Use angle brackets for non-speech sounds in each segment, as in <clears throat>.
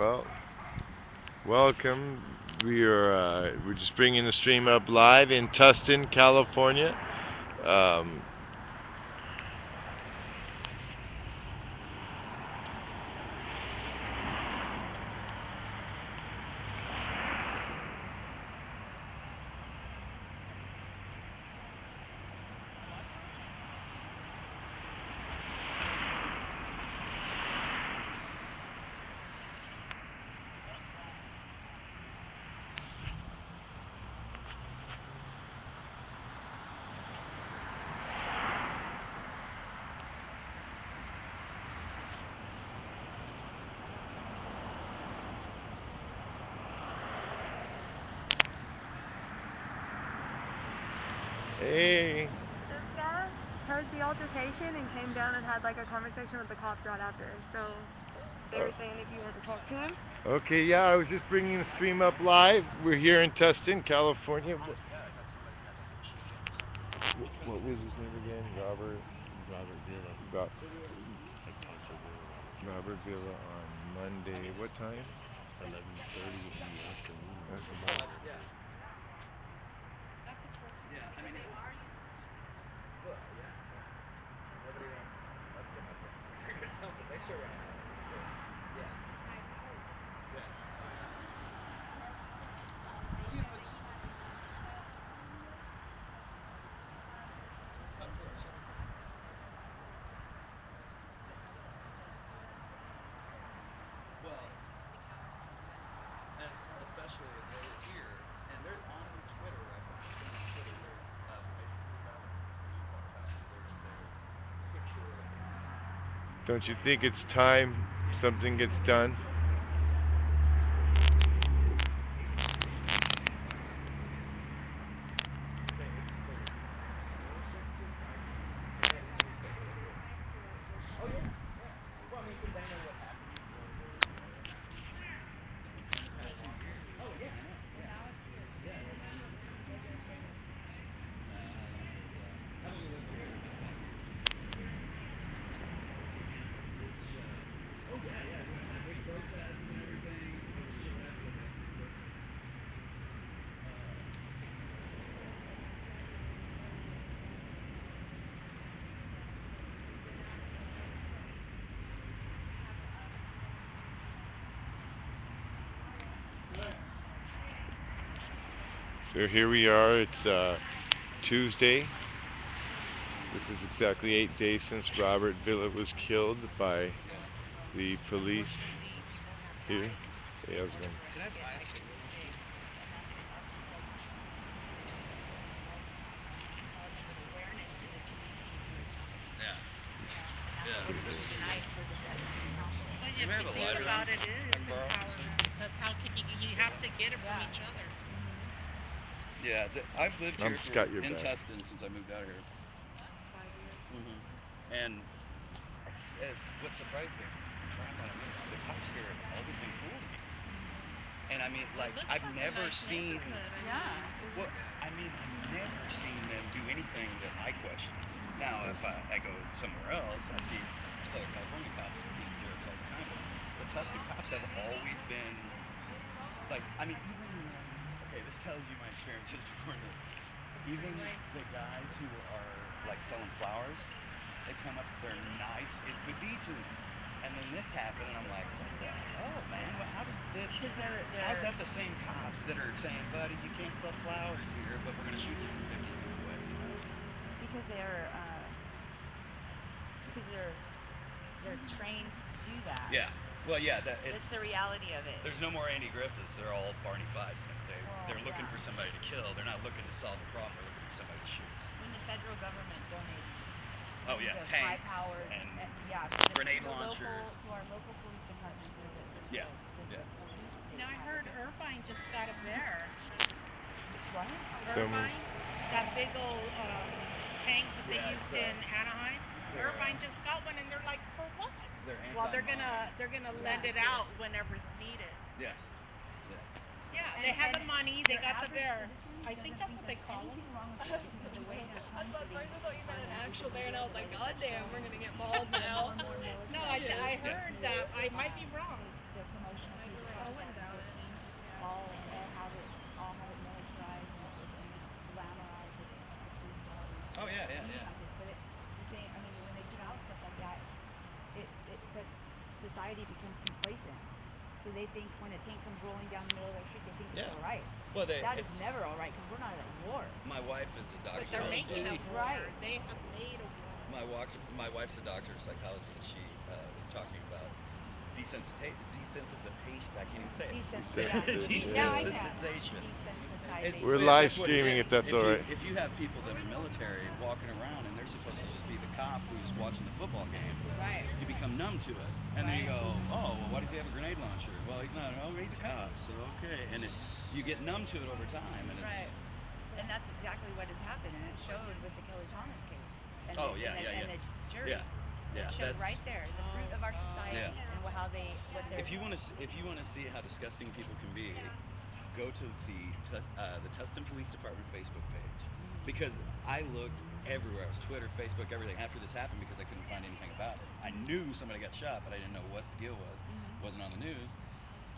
Well, welcome. We are uh, we're just bringing the stream up live in Tustin, California. Um, hey. This guy heard and came down and had like a conversation with the cops right after. So they were saying if you want to talk to him. Okay, yeah, I was just bringing the stream up live. We're here in Tustin, California. What, was his name again? Robert. Robert Villa. Ro- I talked to Villa. Robert Villa on Monday. What time? 11:30 in the afternoon. That's Come about- on. Yeah, I mean, it was. Well, yeah. Nobody wants us to have to figure something. They sure ran out. So, yeah. Yeah. See if it's. Of course. Well, as especially if they were here, and they're on Twitter. I've been on Twitter. There's uh, Pegasus out in News El Paso. There's their picture of Don't you think it's time something gets done? Oh yeah, yeah. Well, I mean, 'cause they know what happened. Oh yeah, I know. Yeah. Yeah. they know. Uh, I've only lived here about five years. Which, uh, oh yeah, yeah. We had big protests and everything. It was short after the Mexican protests. Uh, So here we are. It's uh, Tuesday. This is exactly eight days since Robert Villa was killed by the police here. Hey, it going? Can I buy us a Yeah. Yeah. What do Do you we have a think lighter about on? it is I can borrow some? empowerment. That's how can you, you have to get it from each other. Yeah, th- I've lived I'm here for, Scott, you're in back. Tustin since I moved out here. Five years. Mm-hmm. And it's, uh, what surprised me, the cops here have always been cool to me. And I mean, like, I've like never nice seen. neighborhood, I Yeah. Well, I mean, I've never seen them do anything that I question. Now, if I, I go somewhere else, I see Southern California cops being jerks all the time. But the Tustin cops have always been, like, I mean, even okay, this tells you my experiences before Even the guys who are, like, selling flowers, they come up, they're nice as could be to me. And then this happened, and I'm like, what the hell, man? What, how does this, they're, they're How's that the same cops that are saying, buddy, you can't sell flowers here, but we're going to shoot you from 50 feet away? because they're uh, because they're they're trained to do that. Yeah. Well, yeah, that it's. That's the reality of it. There's no more Andy Griffiths. They're all Barney Fifes. They, they're looking yeah. for somebody to kill. They're not looking to solve a problem. They're looking for somebody to shoot. When the federal government donated Oh, yeah, the tanks high-powered, and uh, yeah, to the, grenade to the launchers. Local, to our local police department, so that the, Yeah, the, yeah. the police Now I heard. Irvine just got a bear. What? Someone- Irvine, that big old um, tank that they Yeah, used it's, uh, in Anaheim. they're, uh, Irvine just got one, and they're like, for what? They're Well, they're gonna they're gonna Yeah. lend it out whenever it's needed. Yeah. Yeah, and, they had the money, they got the bear. I think that's what they call them. I thought first I thought you meant an actual bear, and I was like, God damn, we're gonna get <laughs> mauled now. no, I, I heard that. I might be wrong. I wouldn't doubt it. All have it, all have it militarized and glamorized with police dogs. Oh yeah, yeah, yeah. But it. I mean, when they do out stuff like that, it it sets society together. So they think when a tank comes rolling down the middle of their street, they think Yeah. it's all right. Well, they, That is it's, never all right because we're not at war. My wife is a doctor. But they're making a war. Right. They have made a war. my walk, my wife's a doctor of psychology, and she uh, was talking about desensitization. Desensitization. I can't even say it. Desensitization. <laughs> Yeah, I can. Desensitization. We're live that's what it streaming if that's if all you. If you have people that are military walking around and they're supposed to just be the cop who's watching the football game, Right. you become numb to it, and then you go, oh, well, why does he have a grenade launcher? Well, he's not. Oh, he's a cop, so okay. And it, you get numb to it over time, and it's. Right. And that's exactly what has happened, and it showed with the Kelly Thomas case. And Oh, the, yeah, and the, yeah, and the jury. Yeah, yeah. Showed that's, right there the fruit of our society Yeah. and how they what they're. If you want to, if you want to see how disgusting people can be, go to the uh, the Tustin Police Department Facebook page Mhm. because I looked everywhere. It was Twitter, Facebook, everything after this happened because I couldn't find anything about it. I knew somebody got shot, but I didn't know what the deal was. Mhm. wasn't on the news.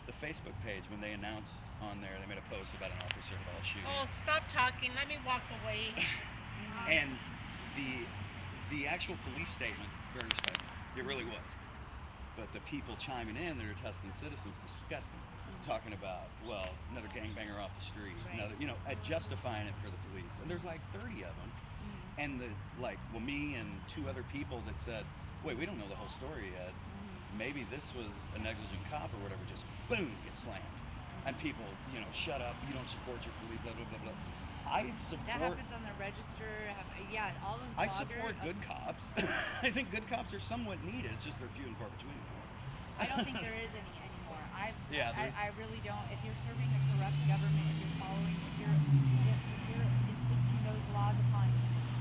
The Facebook page when they announced on there, they made a post about an Officer Hall shooting. Oh, stop talking. Let me walk away. Mhm. <laughs> and the the actual police statement very respectful it really was but the people chiming in that are Tustin citizens disgusting Mhm. talking about well another gangbanger off the street Right. another you know justifying it for the police and there's like 30 of them. And the like well me and two other people that said wait we don't know the whole story yet Mhm. maybe this was a negligent cop or whatever just boom get slammed and people you know shut up you don't support your police blah blah blah blah i support. That happens on the register. Yeah, all those. I support good cops. <laughs> I think good cops are somewhat needed. It's just they're few and far between. I don't think there is any anymore. <laughs> I, Yeah, I, I really don't. If you're serving a corrupt government, if you're following, if you're, if, if you're those laws upon,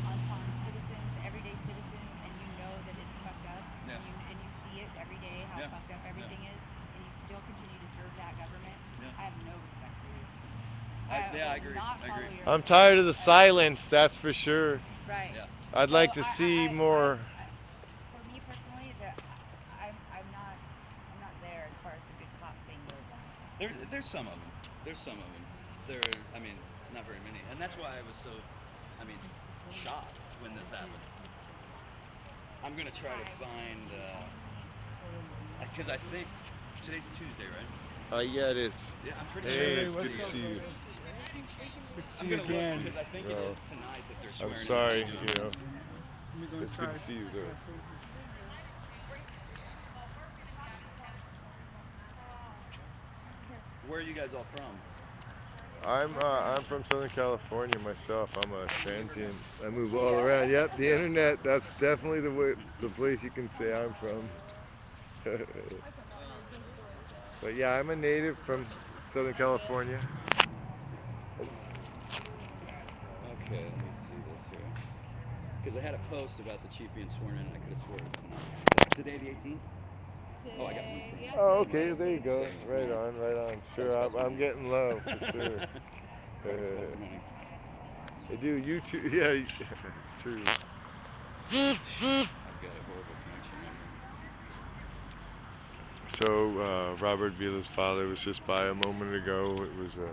upon citizens, everyday citizens, and you know that it's fucked up, Yeah. and you and you see it every day how Yeah, fucked up yeah. everything is, and you still continue to serve that government, Yeah. I have no respect for you. I- yeah, I agree, Not I agree. I'm tired of the I- silence, that's for sure. Right. Yeah. I'd So like to I- I- see I- more. I- I- for me personally, that I'm I'm not I'm not there as far as the good cop thing goes. There, there's some of them. There's some of them. There, I mean, not very many, and that's why I was so, I mean, <laughs> shocked when this happened. I'm gonna try to find, because I think today's Tuesday, right? Uh, yeah, it is. Yeah, I'm pretty Hey, sure. it's good to see you. Good to see I'm you gonna look again. because I think it No. is tonight that they're swearing. I'm sorry, Joe you know. Johnson. Let me go It's good to see you, though. Yeah, thank you. Where are you guys all from? I'm uh, I'm from Southern California myself. I'm a transient. I move all around. Yep, the internet. That's definitely the way, the place you can say I'm from. <laughs> but yeah, I'm a native from Southern California. Okay, let me see this here. Because I had a post about the chief being sworn in, and I could have sworn it was tonight. Today, the 18th? Oh, I got one for you. Oh, okay, there you go. Right on, right on. Sure, I'm, I'm getting low for <laughs> sure. Credit spells money. They do YouTube. Yeah, <laughs> it's true. I've got a horrible connection. So uh, Robert Villa's father was just by a moment ago. It was uh,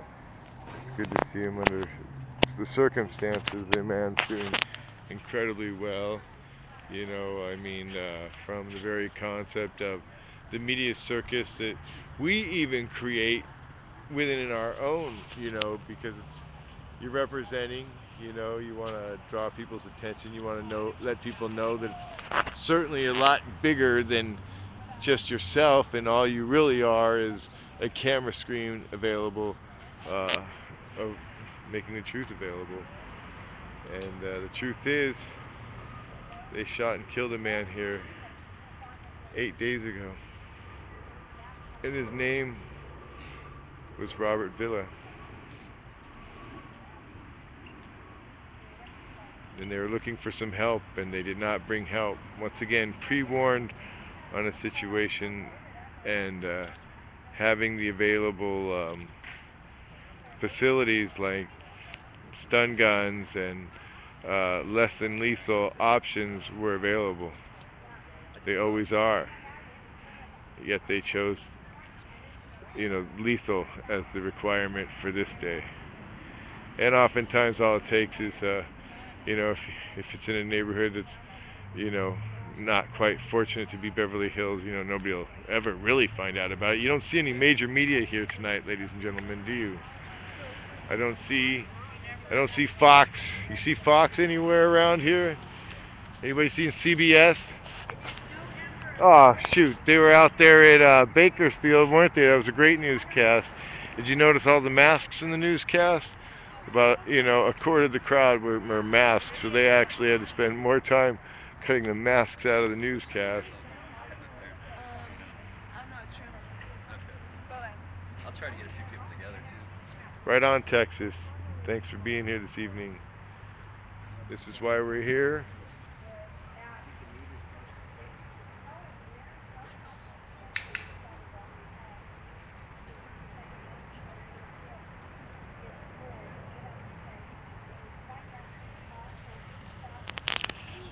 it's good to see him under the circumstances. The man's doing incredibly well. You know, I mean, uh, from the very concept of the media circus that we even create within our own. You know, because it's you're representing. You know, you want to draw people's attention. You want to know, let people know that it's certainly a lot bigger than just yourself, and all you really are is a camera screen available uh, of making the truth available. And uh, the truth is, they shot and killed a man here eight days ago, and his name was Robert Villa. And they were looking for some help, and they did not bring help. Once again, pre warned on a situation and uh, having the available um, facilities like stun guns and uh, less than lethal options were available. They always are. Yet they chose, you know, lethal as the requirement for this day. And oftentimes all it takes is uh, you know, if if it's in a neighborhood that's, you know, not quite fortunate to be Beverly Hills, you know, nobody will ever really find out about it. You don't see any major media here tonight, ladies and gentlemen, do you? I don't see I don't see Fox. You see Fox anywhere around here? Anybody seen CBS? Oh shoot, they were out there at uh, Bakersfield, weren't they? That was a great newscast. Did you notice all the masks in the newscast? About you know a quarter of the crowd were, were masks, so they actually had to spend more time cutting the masks out of the newscast. Um, I'm not sure. Go ahead. I'll try to get a few people together too. Right on, Texas. Thanks for being here this evening. This is why we're here.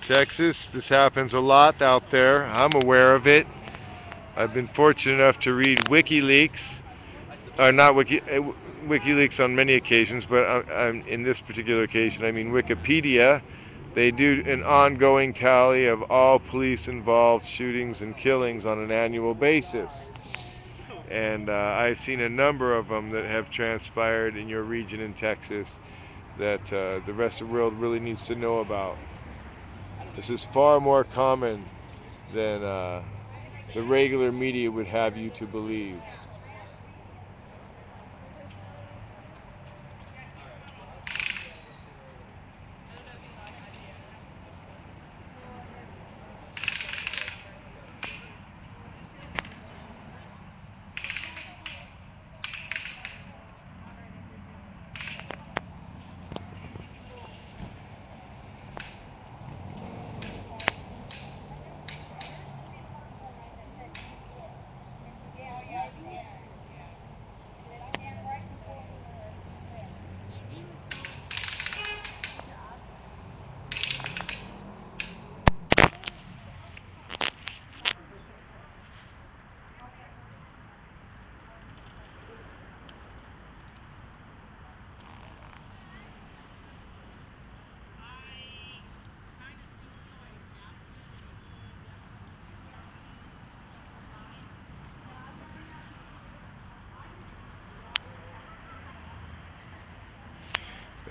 Texas, this happens a lot out there. I'm aware of it. I've been fortunate enough to read WikiLeaks, or not Wiki, uh, WikiLeaks on many occasions, but uh, um, in this particular occasion, I mean Wikipedia. They do an ongoing tally of all police involved shootings and killings on an annual basis. And uh, I've seen a number of them that have transpired in your region in Texas that uh, the rest of the world really needs to know about. This is far more common than uh, the regular media would have you to believe.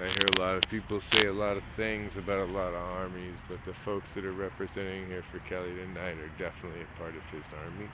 I hear a lot of people say a lot of things about a lot of armies, but the folks that are representing here for Kelly tonight are definitely a part of his army.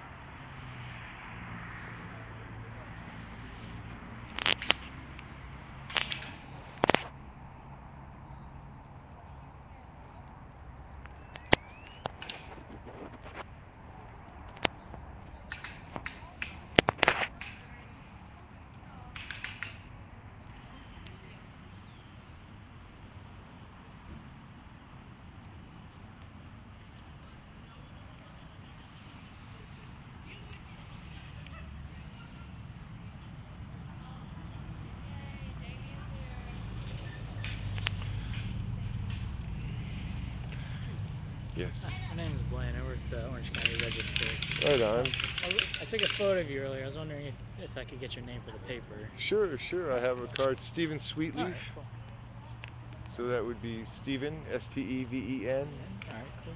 Yes. My name is Blaine. I work at the Orange County Register. Right on. I, I took a photo of you earlier. I was wondering if, if I could get your name for the paper. Sure, sure. I have a card. Steven Sweetleaf. Alright, cool. So that would be Steven, S T E V E N. Alright, cool.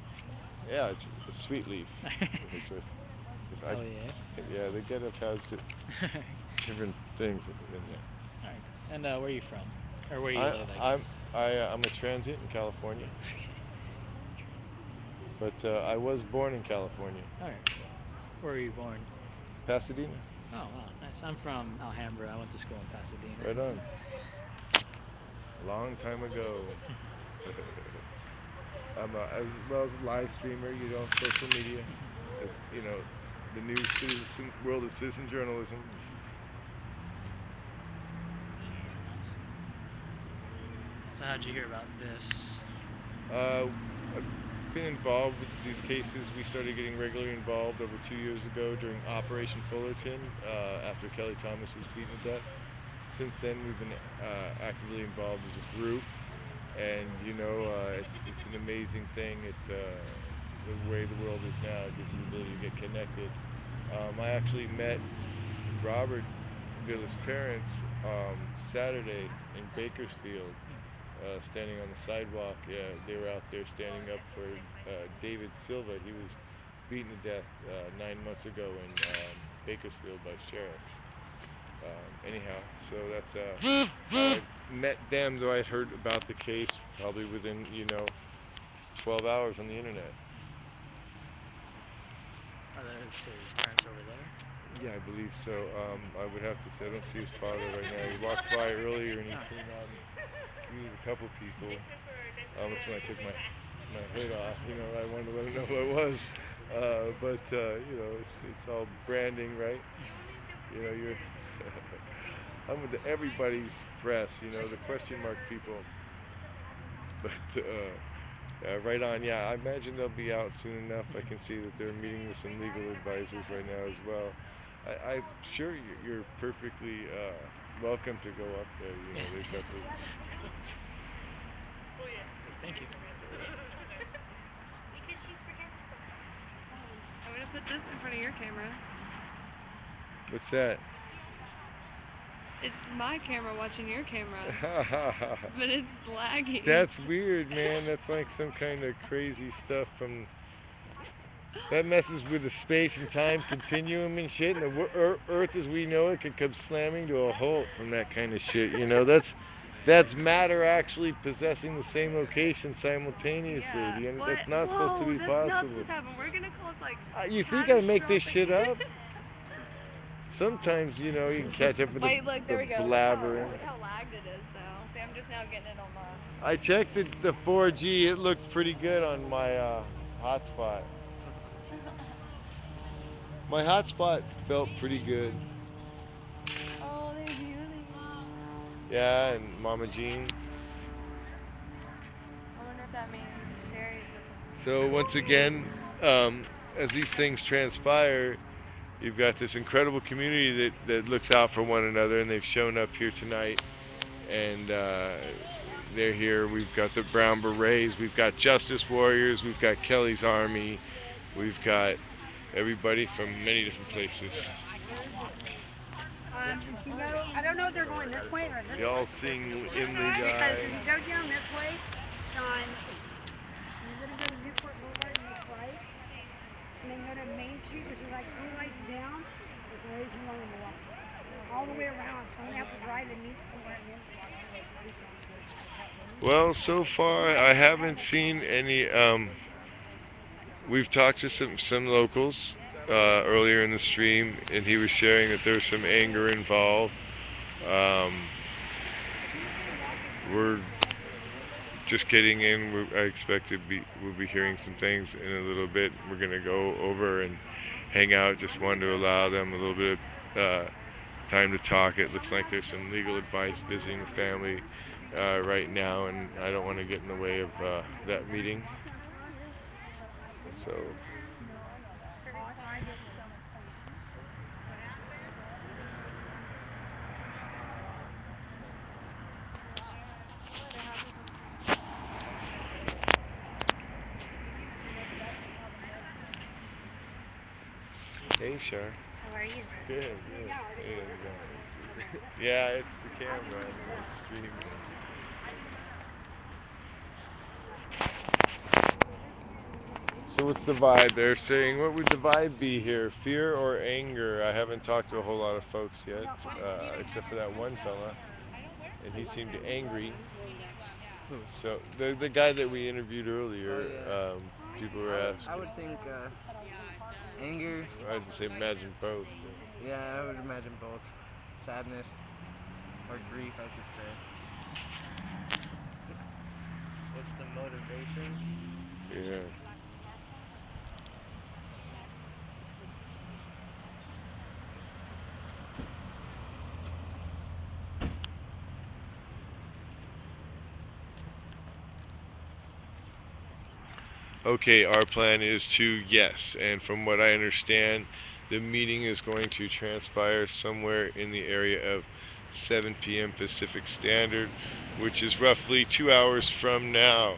Yeah, it's a sweet leaf. It's <laughs> a, if I- oh yeah. yeah, the get up has di- <laughs> different things in there. Alright. And uh, where are you from? Or where you I, live, I I'm guess. I, uh, I'm a transient in California, <laughs> but uh, I was born in California, Alright. Where were you born? Pasadena. Oh wow, nice. I'm from Alhambra. I went to school in Pasadena. Right so- on. <laughs> Long time ago. <laughs> I'm a, as well as a live streamer, you know, social media, <laughs> as you know, the new citizen world of citizen journalism. So how'd you hear about this? Uh, been involved with these cases. We started getting regularly involved over two years ago during Operation Fullerton uh, after Kelly Thomas was beaten to death. Since then, we've been uh, actively involved as a group, and you know, uh, it's it's an amazing thing. It uh, the way the world is now it gives you the ability to get connected. Um, I actually met Robert Villa's parents um, Saturday in Bakersfield uh, standing on the sidewalk. Yeah, they were out there standing up for uh, David Silva. He was beaten to death uh, nine months ago in um, Bakersfield by sheriffs. Um, anyhow, so that's uh, I met them though I'd heard about the case probably within you know 12 hours on the internet. Are those his parents over there? Yeah, I believe so. Um, I would have to say I don't see his father right now. He walked by earlier and he came out and a couple people. Um, that's when I took my my hood off. You know, I wanted to let him know who I was. Uh, but uh, you know, it's it's all branding, right? You know, you're <laughs> I'm into everybody's press. You know, the question mark people. But uh, uh, right on, yeah. I imagine they'll be out soon enough. I can see that they're meeting with some legal advisors right now as well. I, I'm sure you- you're perfectly uh, welcome to go up there. You know, they've got the. Thank you. I'm gonna put this in front of your camera. What's that? It's my camera watching your camera, <laughs> but it's lagging. That's weird, man. That's like some kind of crazy stuff from. That messes with the space and time continuum and shit. And the wo- Earth as we know it could come slamming to a halt from that kind of shit. You know, that's that's matter actually possessing the same location simultaneously. Yeah. You What? that's not supposed to be that's not possible. supposed to happen. We're gonna cause like. Uh, you think I make this shit up? <laughs> Sometimes you know you can catch up with Wait, the, look, there the we go. Look how, look how lagged it is now. See, I'm just now getting it on the. I checked the, the 4G. It looked pretty good on my uh, hotspot. My hotspot felt pretty good. Oh, they're beauty. Yeah, and Mama Jean. I wonder if that means Sherry's So once again, um, as these things transpire, you've got this incredible community that, that looks out for one another, and they've shown up here tonight. And uh, they're here. We've got the Brown Berets, we've got Justice Warriors, we've got Kelly's Army, we've got everybody from many different places. Um, you go, I don't know if they're going this way or this They all way. sing in the Right? Because if guy. you go down this way, it's on, you're gonna go to Newport Boulevard and make right, and then go to Main Street, which is like three lights down, too long to walk. All the way around, so I'm gonna have to drive and meet somewhere and then walk through it. Well, so far I haven't seen any. Um, we've talked to some some locals uh, earlier in the stream, and he was sharing that there's some anger involved. Um, we're just getting in. we I expect to be we'll be hearing some things in a little bit. We're gonna go over and hang out. Just wanted to allow them a little bit of uh, time to talk. It looks like there's some legal advice visiting the family uh, right now, and I don't want to get in the way of uh, that meeting. So, I didn't so much point. hey, Shar. How are you? Good, good. Going? <laughs> yeah, it's the camera. It's streaming. So what's the vibe? They're saying, what would the vibe be here? Fear or anger? I haven't talked to a whole lot of folks yet, uh, except for that one fella, and he seemed angry. So the the guy that we interviewed earlier, Oh, um, people were asking. I would think uh, anger. I'd say imagine both. but- Yeah, I would imagine both. Sadness or grief, I should say. What's the motivation? Yeah. Okay, our plan is to yes, and from what I understand, the meeting is going to transpire somewhere in the area of 7 p.m. Pacific Standard, which is roughly two hours from now.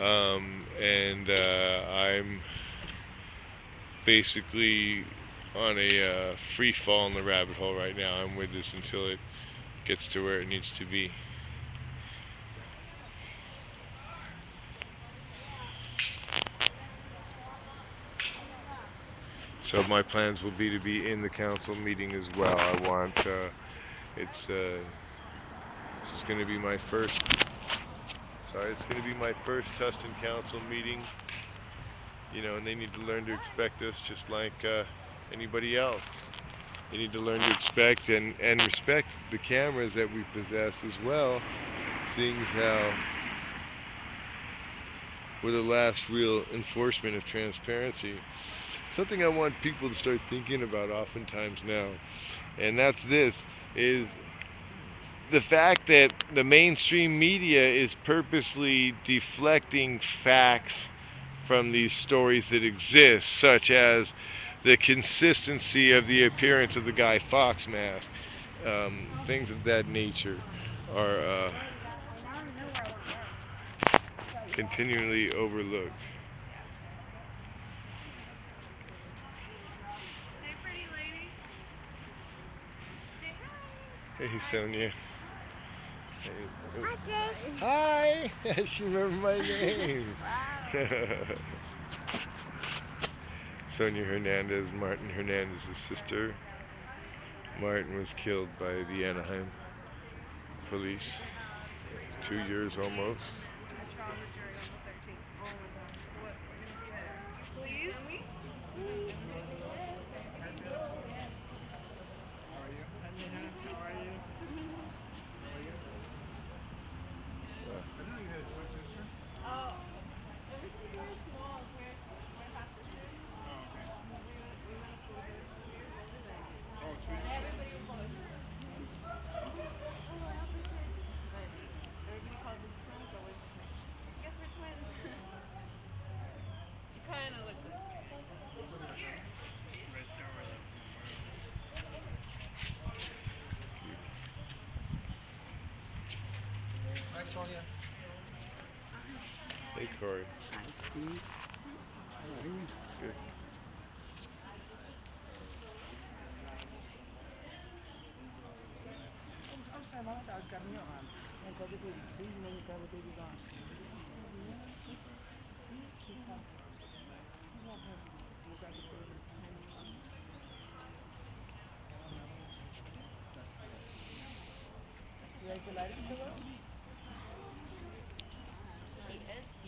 Um, and uh, I'm basically on a uh, free fall in the rabbit hole right now. I'm with this until it gets to where it needs to be. So my plans will be to be in the council meeting as well. I want, uh, it's, uh, this is going to be my first, sorry, it's going to be my first Tustin Council meeting. You know, and they need to learn to expect us just like uh, anybody else. They need to learn to expect and, and respect the cameras that we possess as well, seeing as how we're the last real enforcement of transparency. Something I want people to start thinking about oftentimes now, and that's this, is the fact that the mainstream media is purposely deflecting facts from these stories that exist, such as the consistency of the appearance of the Guy Fawkes mask, um, things of that nature are uh, continually overlooked. Hey, pretty lady. Say hi. Hey, Sonia. Hey. Hi. Hi! <laughs> she remembered my name. <laughs> Sonia Hernandez, Martin Hernandez's sister. Martin was killed by the Anaheim police. Two years almost. The trial was jury on the 13th. Oh my gosh. What? We're gonna do that. Please? Everybody calls us twins, but we're just like, guess we're twins. you kind of look like Right there where that memorial is. Hi, Sonia. Hey, Corey. Hi, Steve. How are you? Good. I'm sorry, Mama. I was grabbing your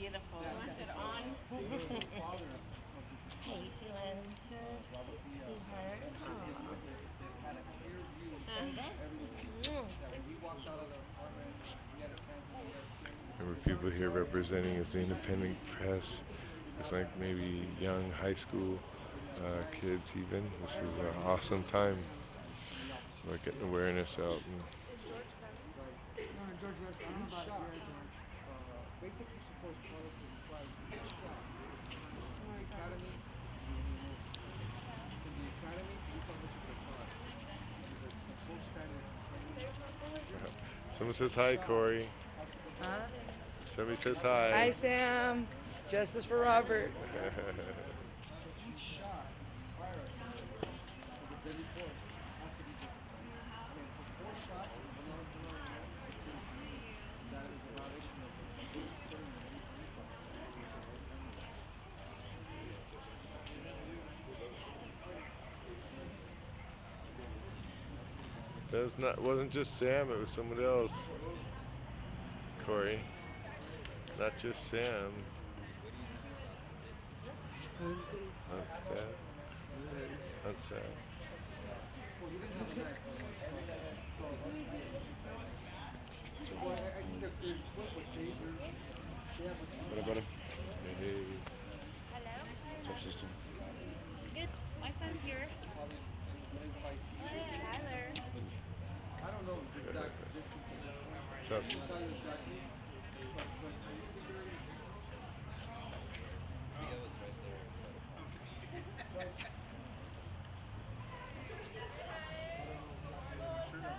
beautiful. Yeah, Want yeah. it on? <laughs> David was the father of, of the How you doing? Robert the Sweetheart. recipient Aw. witness that had a clear view of everything. When he walked out of the apartment, he had his hands in the. There were people here representing as the independent press. It's like maybe young high school uh, kids even. This is an awesome time. Like getting awareness out. And Right. No, George West, I don't know about George. Uh, basically supports policies requiring each shot from the academy to be removed. From the academy, police officers are taught to the, the full standards training. someone says hi, Corey. Huh? Somebody says hi. Hi, Sam. Justice for Robert. <laughs> So each shot prior attempted is a deadly force. It has to be justified. I mean, for four shots in a one hour turnaround time, it's pretty severe. And that is a violation of the basic footing of any police officer, which is their training. That was not wasn't just Sam, it was someone else. Corey. Not just Sam. That's sad. That's sad. Well, he didn't have a knife, though. So, so well, I, I think that there's equipped with tasers. They have a What about him? Hey. Hello? What's up, sister? Good. My son's here. probably identified teachers. Tyler. I don't know the exact distance at this point. What's up? I can tell you exactly, but, but are you figuring? Theo is right there inside the car. Right. I don't know exactly where my shirt.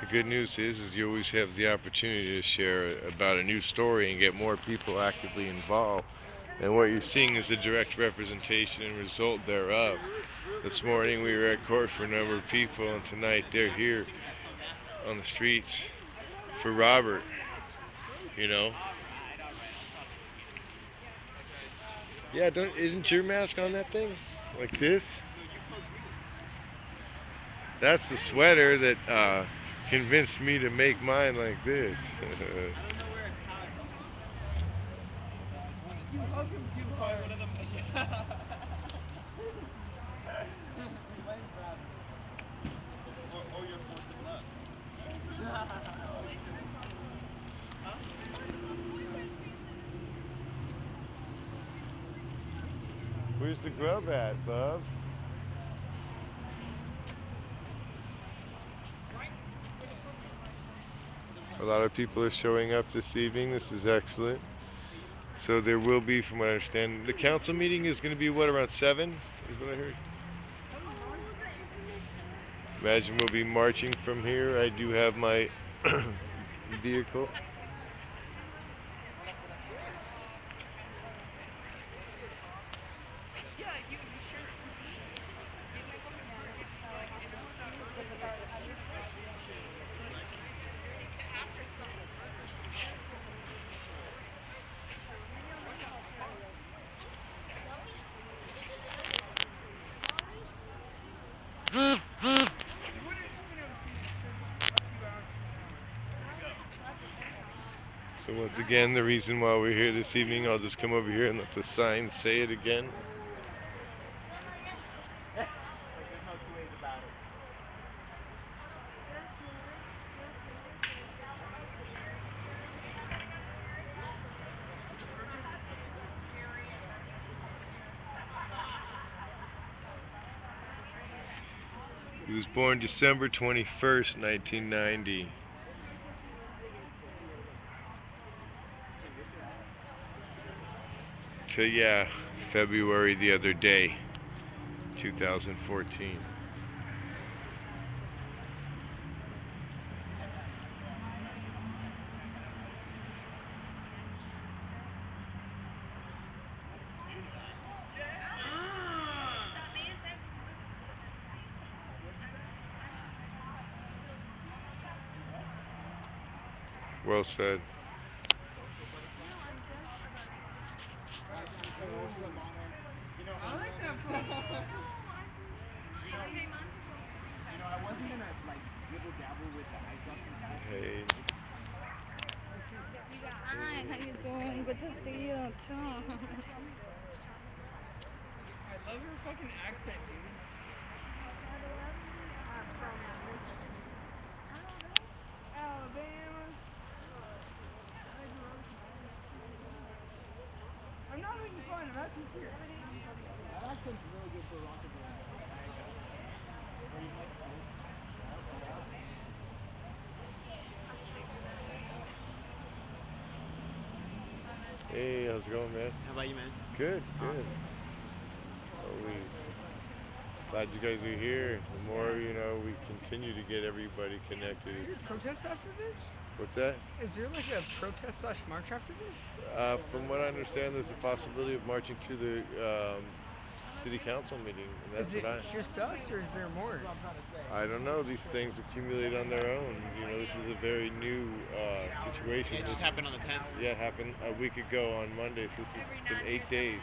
The good news is, is you always have the opportunity to share about a new story and get more people actively involved. And what you're seeing is a direct representation and result thereof. This morning we were at court for a number of people, and tonight they're here on the streets for Robert. You know, Yeah, don't isn't your mask on that thing? Like this? That's the sweater that uh, convinced me to make mine like this. <laughs> I don't know where it's hot. You hug him too hard. one of them. He might grab it. or, or you're forcing luck. Huh? Where's the grub at, bub? A lot of people are showing up this evening. This is excellent. So there will be, from what I understand, the council meeting is going to be what around seven, is what I heard. Imagine we'll be marching from here. I do have my <clears throat> vehicle. So once again, the reason why we're here this evening, I'll just come over here and let the sign say it again. He was born December 21st, 1990. So yeah, February the other day, 2014. Well said. You know, I like that photo. you know, you know, I wasn't gonna like dibble dabble with the eye drops and stuff. Hey. Hi, how you doing? Good to see you too. I love your fucking accent, dude. Alabama. I'm not making fun, I'm actually serious. That accent's really good for rock and roll. Or even like folk. Hey, how's it going, man? How about you, man? Good, good. Always. Glad you guys are here. The more, you know, we continue to get everybody connected. Is there a protest after this? What's that? Is there like a protest slash march after this? Uh, from what I understand, there's a possibility of marching to the um, city council meeting. And that's is it what I. just us or is there more? I don't know. These things accumulate on their own. You know, this is a very new uh, situation. It just happened on the 10th. Yeah, it happened a week ago on Monday. So this has been eight days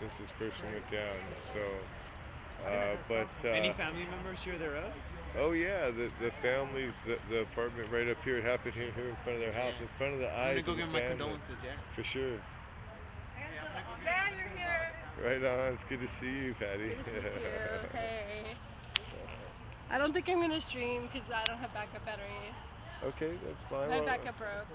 since this person went down. So, uh, <laughs> but Any uh, family members here thereof? oh yeah, the the families, the, the apartment right up here. It happened here, here in front of their house, Yeah. in front of the I'm eyes gonna go of the give my family. condolences, yeah. For sure. Dan, you're here. Right on. It's good to see you, Patty. Good to see you. Hey. <laughs> I don't think I'm gonna stream because I don't have backup battery. Okay, that's fine. My Well, backup broke.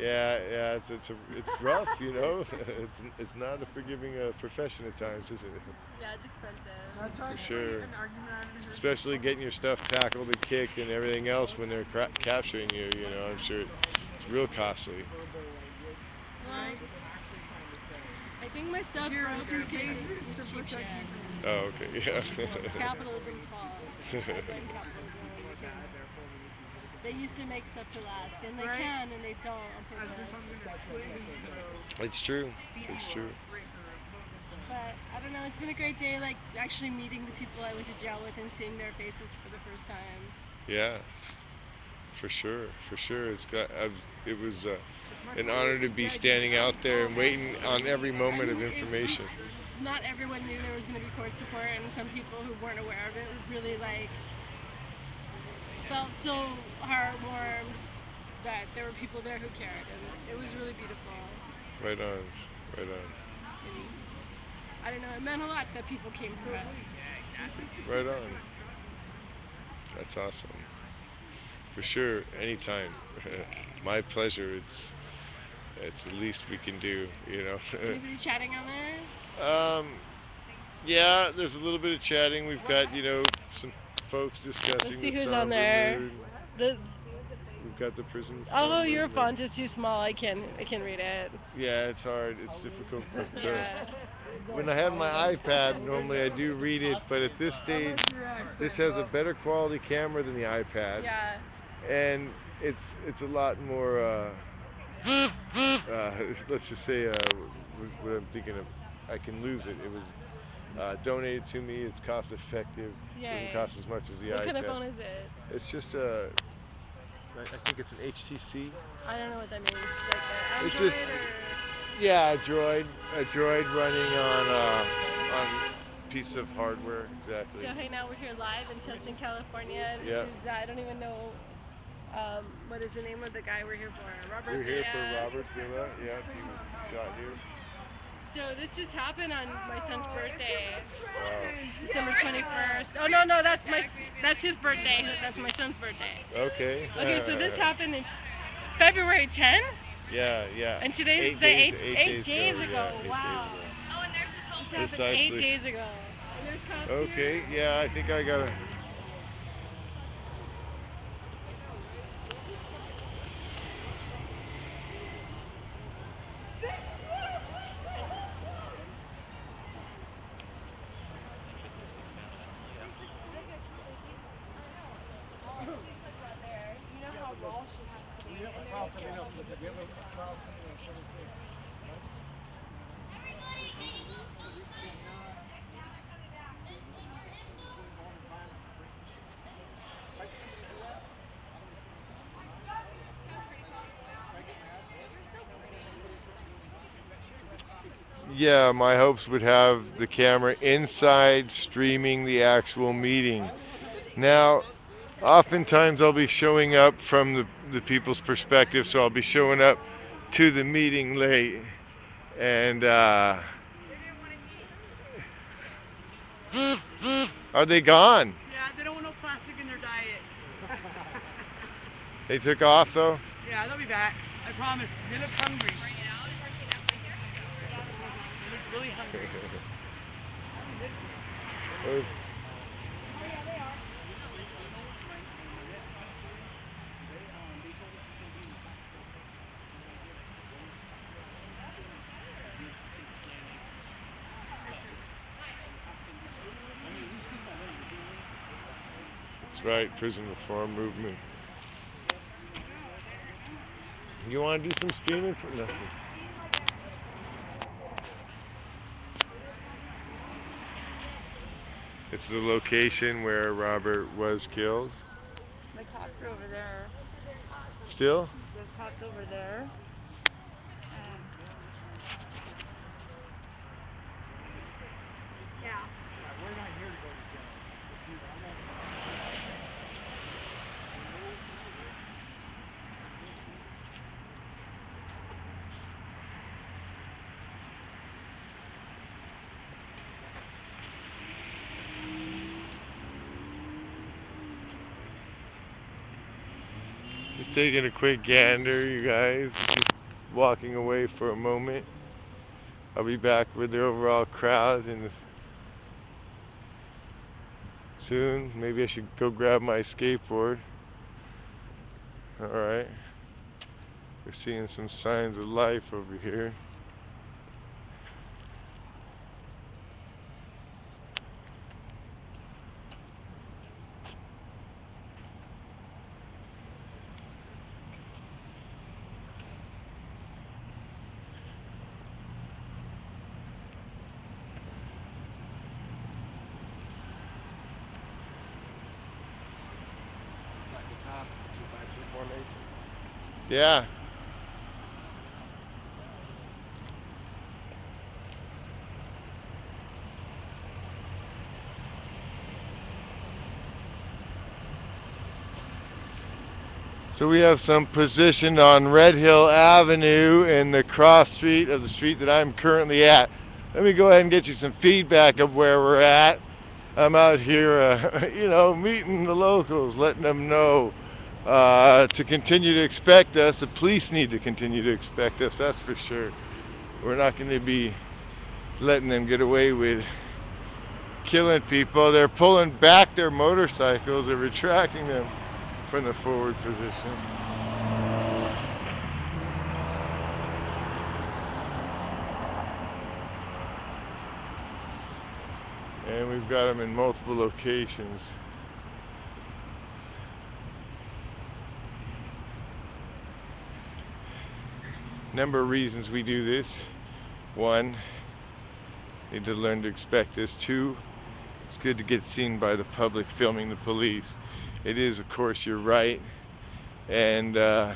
Yeah, yeah, it's it's a, it's rough, you know. <laughs> it's it's not a forgiving uh, profession at times, is it? Yeah, it's expensive. That's For sure. an argument I haven't heard. Especially getting your stuff tackled and kicked and everything else when they're cra- capturing you. You know, I'm sure it's real costly. Well, I'm actually trying to say. I think my stuff Here, broke they're because dangerous it's to just cheap shit. Oh, okay, <laughs> yeah. It's capitalism's fault. <laughs> I blame capitalism because they used to make stuff to last, and they Right. can, and they don't on I'm purpose. gonna swing it's true. It's true. But I don't know. It's been a great day, like actually meeting the people I went to jail with and seeing their faces for the first time. Yeah. For sure, for sure. It's got. I've, it was. Uh, an honor to be standing out there and waiting on every moment of information. Not everyone knew there was going to be court support, and some people who weren't aware of it were really like felt so heartwarmed that there were people there who cared, and it was really beautiful. Right on, right on. And I don't know, it meant a lot that people came for us. Right on. That's awesome. For sure, anytime. <laughs> My pleasure. It's it's the least we can do, you know. <laughs> Anybody chatting on there? um, yeah, there's a little bit of chatting. We've got you know some folks discussing Let's see the who's on there. The, We've got the prison. oh, your font is too small. I can I can read it. Yeah, it's hard. It's difficult. But uh, when I have my iPad, normally I do read it. But at this stage, this has a better quality camera than the iPad, Yeah. and it's it's a lot more. Uh, uh, <laughs> let's just say uh, what I'm thinking of. I can lose it. It was uh, donated to me. It's cost effective. Yeah. Doesn't cost as much as the What iPad. kind of phone is it? It's just a. I I think it's an HTC. I don't know what that means. Like uh, It's just- or Yeah, a Droid, a Droid running on uh, on piece of hardware. Exactly. So hey, now we're here live in Tustin, California. This Yeah. is uh, I don't even know um, what is the name of the guy we're here for. Robert. We're here for. Robert Villa. Yeah, he was shot here. So this just happened on my son's oh, birthday, Wow. December 21st. Oh no no, that's my that's his birthday. That's my son's birthday. Okay. Okay, so this <laughs> happened in February 10, Yeah, yeah. and today's eight the days, eighth, eight, eight days, days ago. ago. Yeah, eight wow. days Oh, and there's the This happened Precisely. eight days ago. And there's cops ago. here. Okay. Yeah, I think I got it. Trial coming up, we have a trial coming. Yeah, my hopes would have the camera inside streaming the actual meeting. Now, oftentimes I'll be showing up from the, the people's perspective, so I'll be showing up to the meeting late. And, uh, are they gone? Yeah, they don't want no plastic in their diet. They took off though? yeah, they'll be back. I promise. They look hungry. They look really hungry. <laughs> Oh, That's right, prison reform movement. You want to do some streaming for nothing? It's the location where Robert was killed. The cops are over there. Still? There's cops over there. Um, yeah. We're not here to go to jail. If you- I'm not- Just taking a quick gander, you guys. Just walking away for a moment. I'll be back with the overall crowd and soon. Maybe I should go grab my skateboard. Alright. We're seeing some signs of life over here. Yeah. So we have some positioned on Red Hill Avenue in the cross street of the street that I'm currently at. Let me go ahead and get you some feedback of where we're at. I'm out here, uh, <laughs> you know, meeting the locals, letting them know uh, to continue to expect us. The police need to continue to expect us, that's for sure. We're not going to be letting them get away with killing people. They're pulling back their motorcycles, they're retracting them from the forward position. And we've got them in multiple locations. Number of reasons we do this. One, need to learn to expect this. Two, it's good to get seen by the public filming the police. It is, of course, you're right. And uh,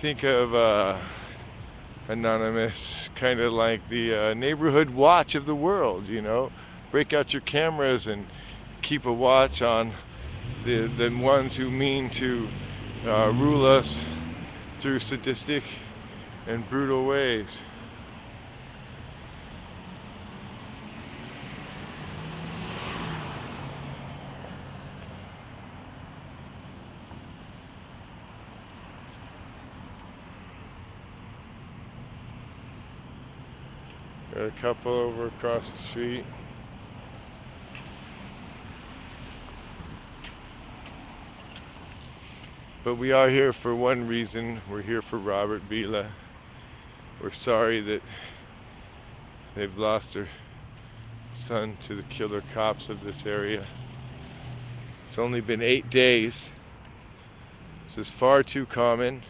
think of uh, Anonymous kind of like the uh, neighborhood watch of the world, you know? Break out your cameras and keep a watch on the, the ones who mean to uh, rule us through sadistic and brutal ways. Got a couple over across the street. But we are here for one reason. We're here for Robert Villa. We're sorry that they've lost their son to the killer cops of this area. It's only been eight days. This is far too common.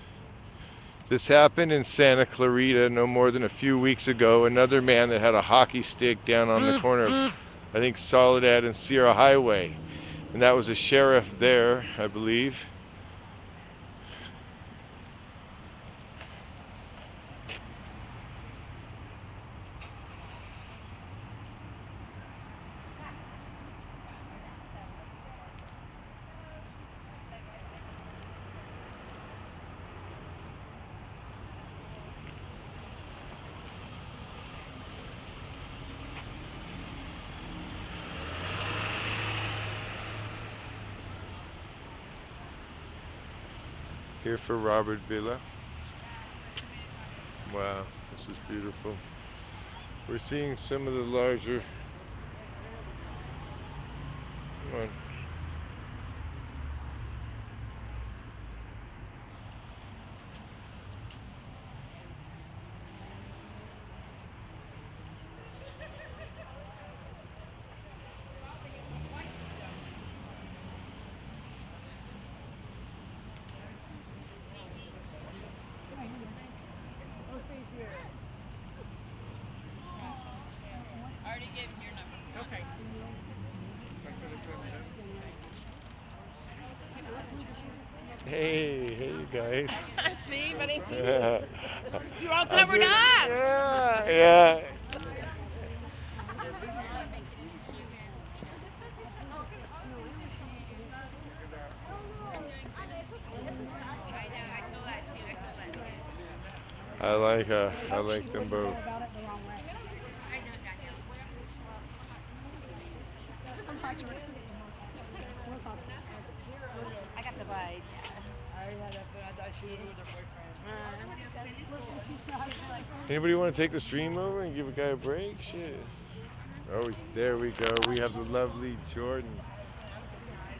This happened in Santa Clarita no more than a few weeks ago. Another man that had a hockey stick down on the corner of, I think, Soledad and Sierra Highway. And that was a sheriff there, I believe. Here for Robert Villa. Wow, this is beautiful. We're seeing some of the larger. Come on. Already gave him your number. Okay. Hey, hey, you guys. See, it's Yeah. You're all covered up. Yeah, yeah. I like uh, I like them both. About it the wrong way. I got the vibe. I already had that, but I thought she was with her boyfriend. Listen, she's not like. Anybody want to take the stream over and give a guy a break? Shit. Oh, there we go. We have the lovely Jordan.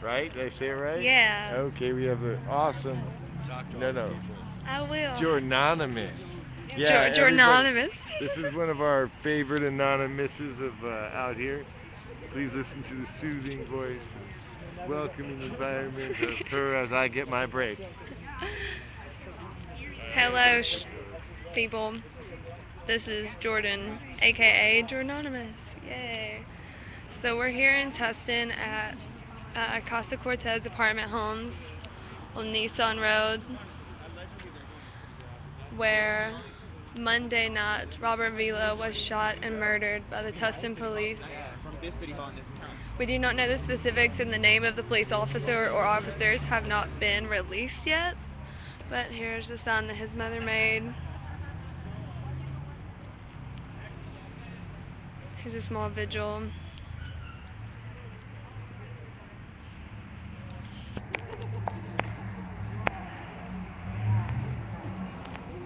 Right? Did I say it right? Yeah. Okay, we have the awesome. No, no. I will. Jordanonymous. Yeah, everybody- Jordanonymous. This is one of our favorite anonymouses of uh, out here. Please listen to the soothing voice and welcoming environment of her as I get my break. Hello, sh- people. This is Jordan, aka Jordanonymous. Yay. So we're here in Tustin at uh, Casa Cortez Apartment Homes on Nisson Road, where Monday night Robert Villa was shot and murdered by the Tustin police. We do not know the specifics, and the name of the police officer or officers have not been released yet. But here's the sign that his mother made. Here's a small vigil.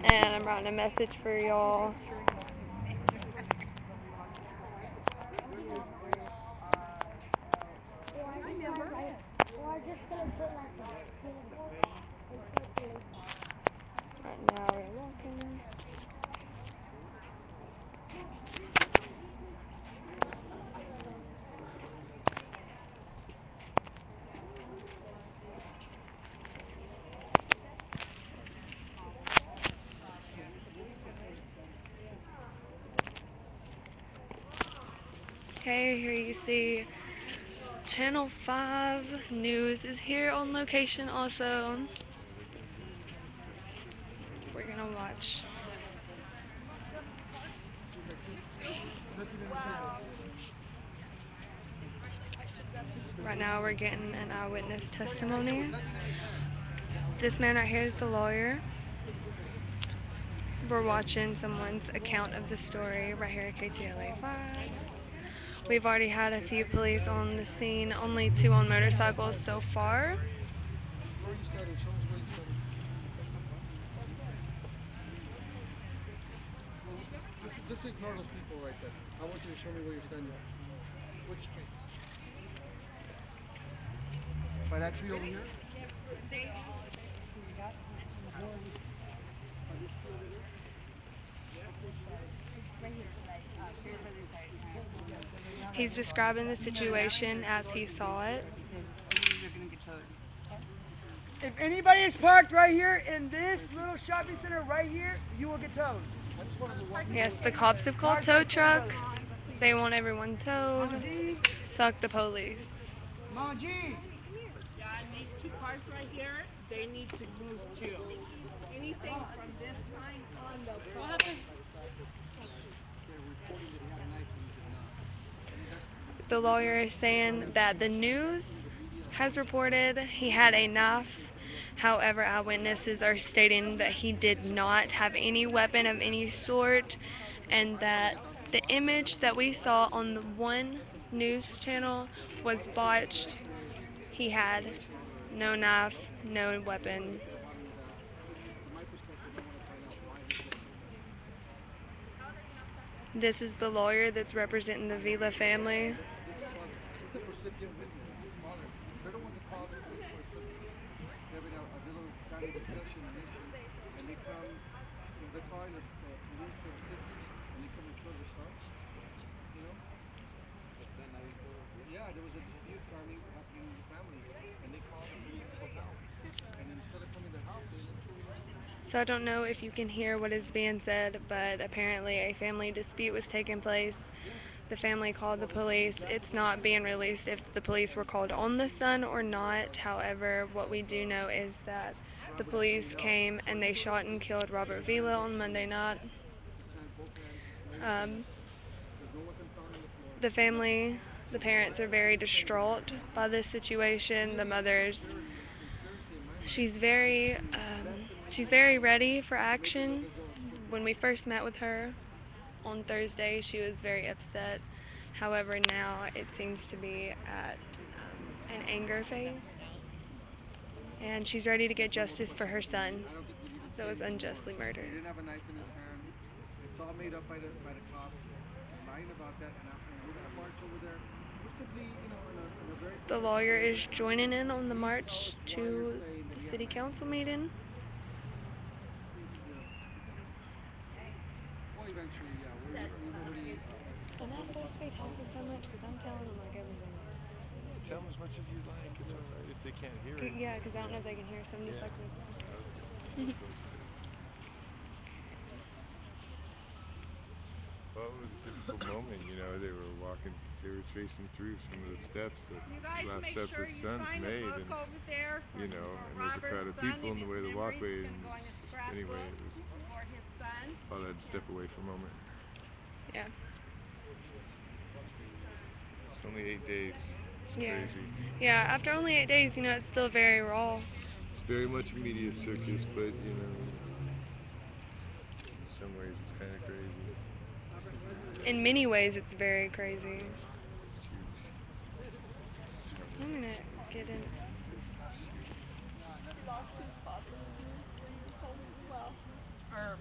And I'm writing a message for y'all. Or I just gonna put like a pin and calculate Right now we're walking. Okay, here you see Channel 5 News is here on location also. We're gonna watch. Right now we're getting an eyewitness testimony. This man right here is the lawyer. We're watching someone's account of the story right here at KTLA 5. We've already had a few police on the scene, only two on motorcycles so far. Where you studying? Show us where you studying. Well, Just, just ignore those people right there. I want you to show me where you're standing. Which tree? By that tree over here? He's describing the situation as he saw it. If anybody is parked right here in this little shopping center right here, you will get towed. I just wanted to walk. Yes, the cops have called tow trucks. They want everyone towed. Fuck the police. Mama G. Yeah, and these two cars right here, they need to move too. Anything from this line on the front. The lawyer is saying that the news has reported he had a knife. However, eyewitnesses are stating that he did not have any weapon of any sort and that the image that we saw on the one news channel was botched. He had no knife, no weapon. This is the lawyer that's representing the Villa family. This is father. This is a recipient witness. This is father. They're the ones that call the police for assistance. They're having a, a little family discussion, an issue, and they come, you know, they're calling the uh, police for assistance, and they come and kill their son. You know? Yeah, there was a dispute happening happening in the family, and they called the police for help. And instead of coming to help, they ended up killing their son. So I don't know if you can hear what is being said, but apparently a family dispute was taking place. The family called the police. It's not being released if the police were called on the son or not. However, what we do know is that the police came and they shot and killed Robert Villa on Monday night. Um, the family, the parents are very distraught by this situation. The mother's she's very um, she's very ready for action. When we first met with her on Thursday, she was very upset. However, now it seems to be at um, an anger phase, and she's ready to get justice for her son I don't think we need to that was unjustly He murdered. didn't have a knife in his hand. It's all made up by the by the cops. Lying about that, and, I, we're gonna march over there. We're simply, you know, in a, in a very. The lawyer is joining in on the march to the city council meeting. Well, eventually, yeah. We're, we've. Uh, I'm not supposed to be talking so much because I'm telling them like everything. Tell them as much as you like. It's all right if they can't hear it. Yeah, because I don't know if they can hear, so I'm just Yeah. like. I was gonna say, close to it. Well, it was a difficult moment, you know. They were walking, they were tracing through some of the steps that You guys last steps sure his you son's made, and over there you know, for and there's a crowd of people in the way of the walkway, gonna and go in a it's just- scrapbook anyway, it was for his son. all that step away for a moment. Yeah. It's only eight days. It's Yeah. crazy. Yeah, after only eight days, you know, it's still very raw. It's very much a media circus, but you know, in some ways it's kind of crazy. In many ways, it's very crazy. It's I'm gonna get in. He lost his father when he was three years old as well. Or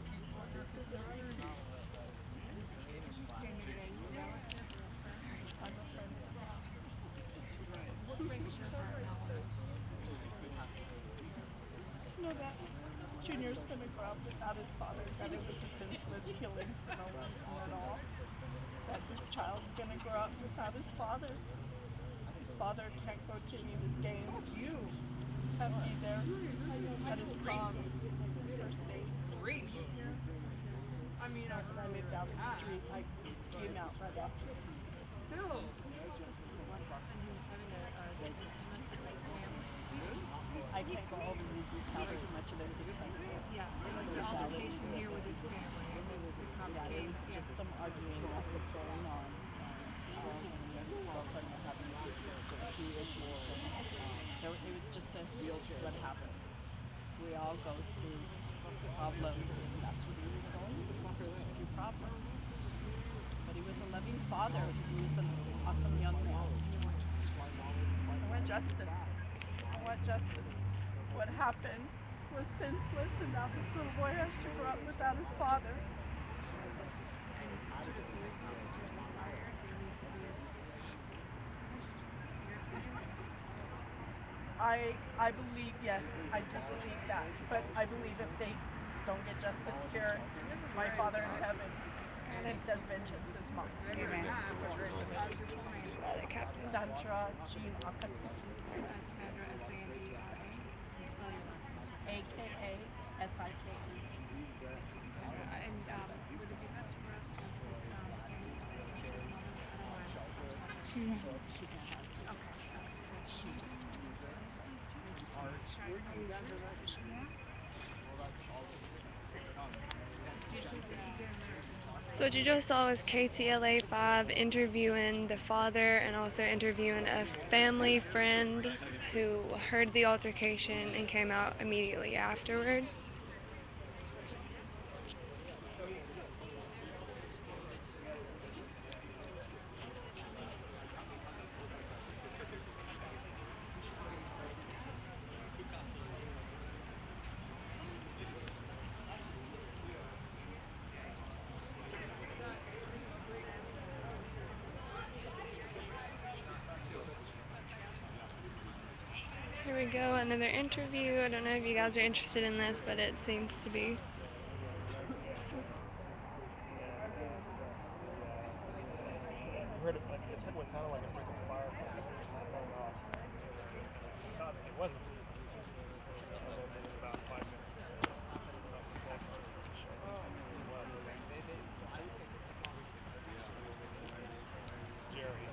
know that Junior's gonna grow up without his father, that it was a senseless killing for no reason at all. That this child's gonna grow up without his father. His father can't go to of his games. You can't be there at his prom, his first date. I mean, I, I lived out the street. I came out right after. Still. And he was having a, a, a domestic family? I can't go over the details too much of it because Yeah, there was an altercation here with his family, and the, the cops yeah, there came. was just some arguing that was going on. And, um, and his girlfriend were having a few issues, and um, there, it was just senseless what happened. We all go through problems, and that's what he was going through, through problems. But he was a loving father. He was an awesome young man. I want justice. I want justice. What happened was senseless, and now this little boy has to grow up without his father. And the police officers that fired, they need to be punished. Your opinion? I I believe yes, I do believe that. But I believe if they don't get justice here, my Father in heaven, and he says vengeance is mine. Amen. How's your full name? Captain. Sandra Jean Akasi, Uh, Sandra, S-A-N-D-R-A. And spell your last name. aka S I K E. Sandra, and um, would it be best for us since um, Sandy talked to his mother? I don't want to. She she can't have it. Okay. okay. She just Are you sure? Yeah. You should get married. So what you just saw was KTLA 5 interviewing the father and also interviewing a family friend who heard the altercation and came out immediately afterwards. Go, another interview. I don't know if you guys are interested in this, but it seems to be. heard it, like, it said what sounded like a break of fire from the first time going off. Uh, it wasn't. And then it was about five minutes. Something close to it was. Jerry.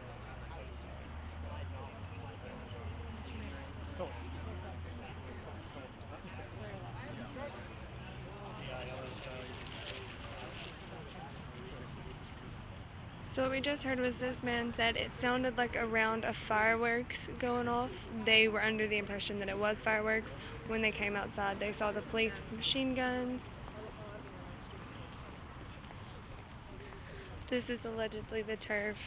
Cool. So what we just heard was this man said it sounded like a round of fireworks going off. They were under the impression that it was fireworks. When they came outside, they saw the police with machine guns. This is allegedly the turf.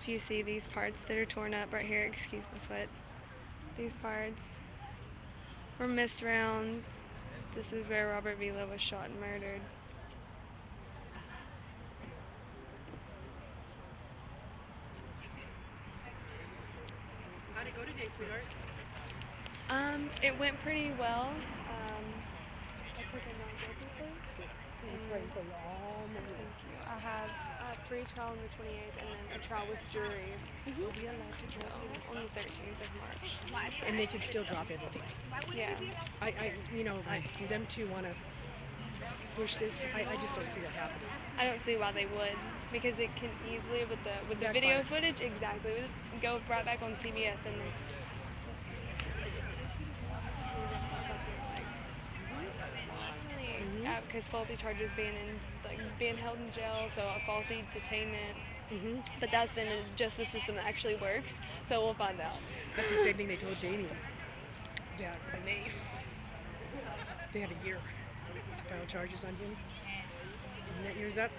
If you see these parts that are torn up right here, excuse my foot. These parts were missed rounds. This is where Robert Villa was shot and murdered. How'd it go today, sweetheart? Um, it went pretty well. Um, I took a not guilty plea. praying for you. I have a pre-trial on the 28th and then a trial with jury will be elected on the 13th of March. and they could still drop everything. Yeah. I, I, you know, I, for them to want to push this, I, I just don't see that happening. I don't see why they would because it can easily with the with the video Backfire. footage exactly go right back on CBS and then Mhm. Out because faulty charges being in like being held in jail, so a faulty detainment. Mhm. But that's in a justice system that actually works, so we'll find out. That's the same thing they told Damien. dad, and they they had a year to file charges on him. And that year's up,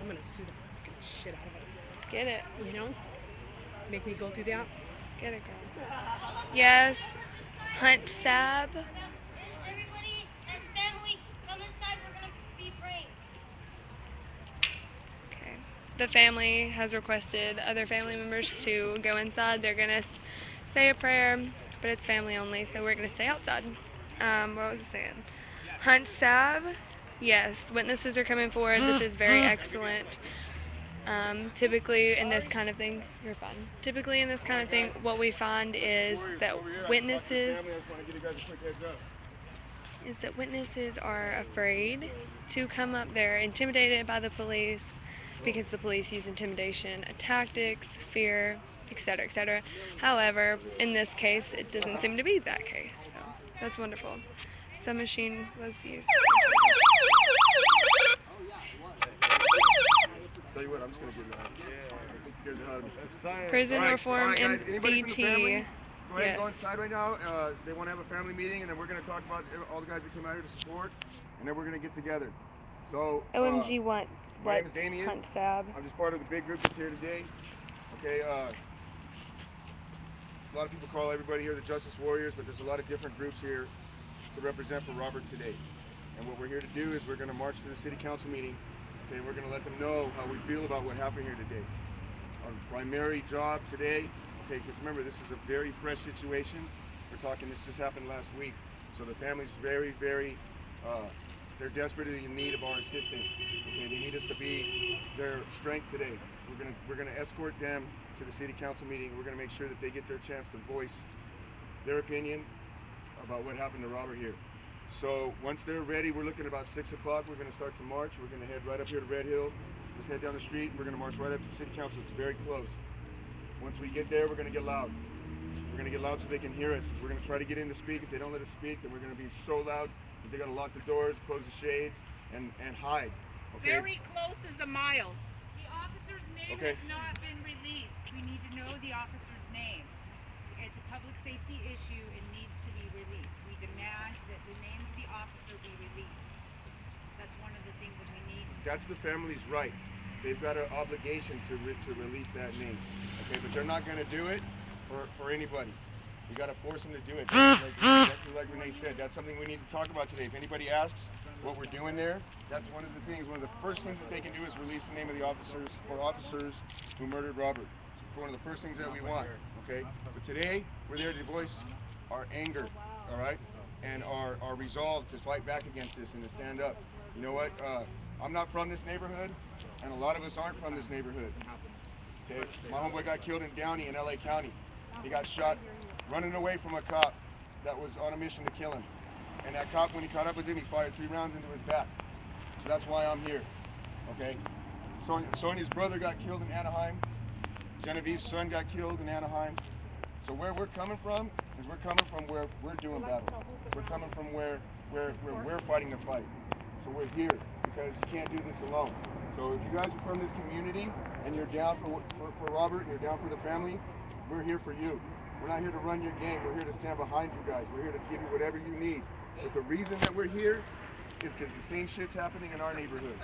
I'm gonna sue the fucking shit out of him. Get it. You know? Make me go through that. Get it, girl. Yes. Hunt Sab. Everybody that's family, come inside. We're gonna be praying. Okay. The family has requested other family members to go inside. They're gonna say a prayer, but it's family only, so we're gonna stay outside. Um, what was I saying? Hunt Sab. Yes, witnesses are coming forward. This is very <laughs> excellent. Um, typically, in this kind of thing, you're fine. Typically, in this kind of thing, what we find is that witnesses is that witnesses are afraid to come up there, intimidated by the police because the police use intimidation tactics, fear, etc., etc. However, in this case, it doesn't seem to be that case. So that's wonderful. Some machine was used. Tell you what, I'm just gonna give you a hug. Yeah. It scares hug. Prison All right, reform all right, and guys, anybody BT. Go ahead and go Yes. inside right now. Uh, they want to have a family meeting, and then we're gonna talk about all the guys that came out here to support, and then we're gonna get together. So. uh, OMG what? My name is Damien. Hunt Sab. I'm just part of the big group that's here today. Okay, uh, a lot of people call everybody here the Justice Warriors, but there's a lot of different groups here to represent for Robert today. And what we're here to do is we're going to march to the city council meeting. Okay, we're going to let them know how we feel about what happened here today. Our primary job today, okay, because remember this is a very fresh situation. We're talking this just happened last week, so the family's very, very, uh, they're desperately in need of our assistance. Okay, they need us to be their strength today. We're gonna we're gonna escort them to the city council meeting. We're gonna make sure that they get their chance to voice their opinion about what happened to Robert here. So once they're ready, we're looking about six o'clock. We're gonna start to march. We're gonna head right up here to Red Hill. Just head down the street. And we're gonna march right up to city council. It's very close. Once we get there, we're gonna get loud. We're gonna get loud so they can hear us. We're gonna try to get in to speak. If they don't let us speak, then we're gonna be so loud that they gotta lock the doors, close the shades, and and hide. Okay. Very close as a mile. The officer's name Okay. has not been released. We need to know the officer's name. It's a public safety issue. It needs to be released. We demand that the name of the officer be released. That's one of the things that we need. That's the family's right. They've got an obligation to re- to release that name. Okay, but they're not going to do it for, for anybody. We got to force them to do it. Like, like, like Renee said, that's something we need to talk about today. If anybody asks what we're doing there, that's one of the things. One of the first things that they can do is release the name of the officers or officers who murdered Robert. It's one of the first things that we want. Okay, but today we're there to voice our anger. All right, and our our resolve to fight back against this and to stand up. You know what? Uh, I'm not from this neighborhood, and a lot of us aren't from this neighborhood. Okay, my homeboy got killed in Downey in LA County. He got shot running away from a cop that was on a mission to kill him. And that cop, when he caught up with him, he fired three rounds into his back. So that's why I'm here. Okay? Sonia, Sonia's brother got killed in Anaheim. Genevieve's son got killed in Anaheim. So where we're coming from is we're coming from where we're doing battle. We're coming from where where, where we're fighting the fight. So we're here because you can't do this alone. So if you guys are from this community and you're down for, for, for Robert and you're down for the family, we're here for you. We're not here to run your game. We're here to stand behind you guys. We're here to give you whatever you need. But the reason that we're here is because the same shit's happening in our neighborhood.